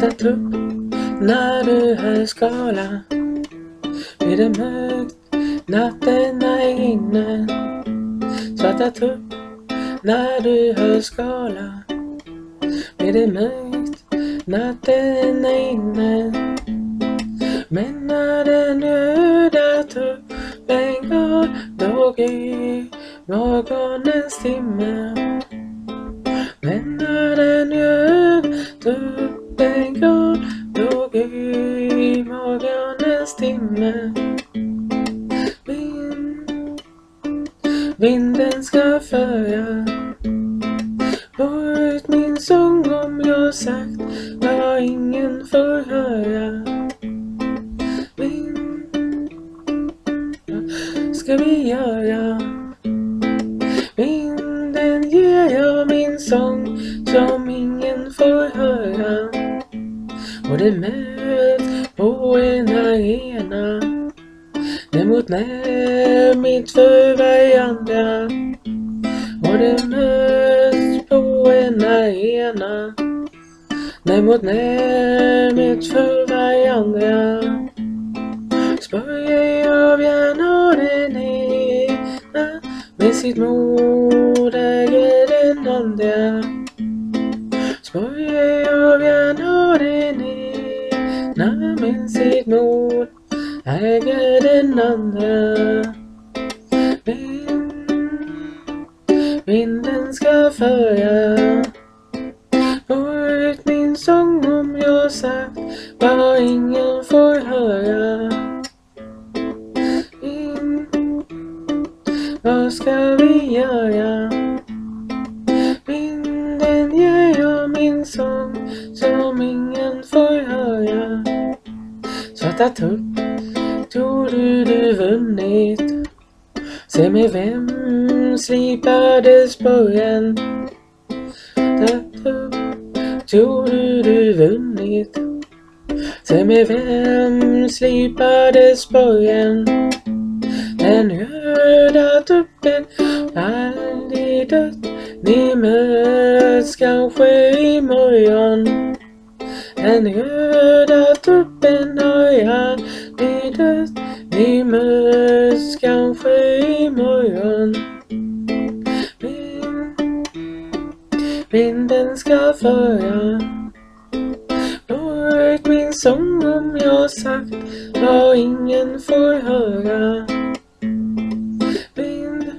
Svarta upp när du hör skala. Blir det mörkt, natten är inne. Svarta upp när du hör skala. Blir det mörkt, natten är inne. Men när den röda tuppen går, dag i morgonens timme. Men när den röda tuppen med. Vind, Vinden ska föra bort min sång om jag sagt vad ingen får höra. Vind, ska vi göra? Vinden ger jag min sång som ingen får höra. Och det med på en arena. Det mot när mitt för varandra och det möts på en arena. När mot när mitt för varandra Spörjer av järn och den ena med sitt mod äger den andra. Äger den andra. Vinden ska föra bort min sång om jag sagt vad ingen får höra. Vad ska vi göra? Vinden ger jag min sång som ingen får höra. Svarta tupp, tror du du vunnit? Se med vem slipade spöen? Tror du du vunnit? Se med vem slipade spöen? Den röda tuppen aldrig dött Ni möts kanske imorgon Den röda tuppen har jag dött Vi möts kanske imorgon Vinden ska föra. Bort min sång om jag sagt vad ingen får höra. Vind,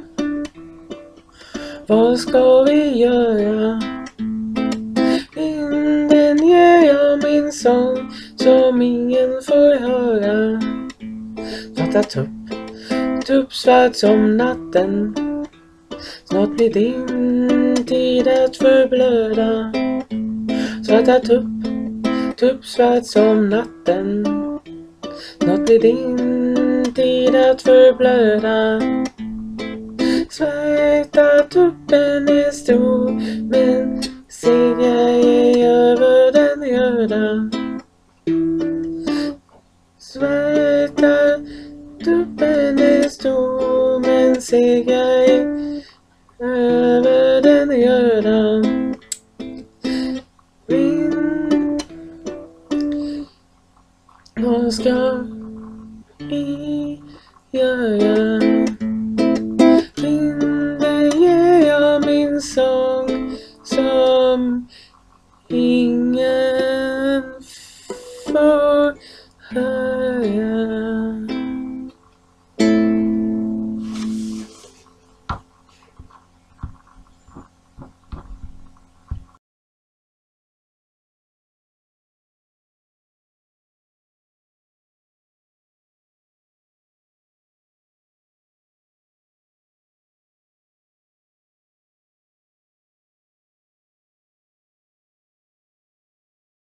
vad ska vi göra? Vinden ger jag min sång som ingen får höra. Svarta tupp, tupp svart som natten. Snart blir din tid att förblöda. Svarta tupp, tupp svart som natten. Snart blir din tid att förblöda. Svarta tuppen är stor. seger över den göra. Vad ska vi göra? Vinden ger jag min sång som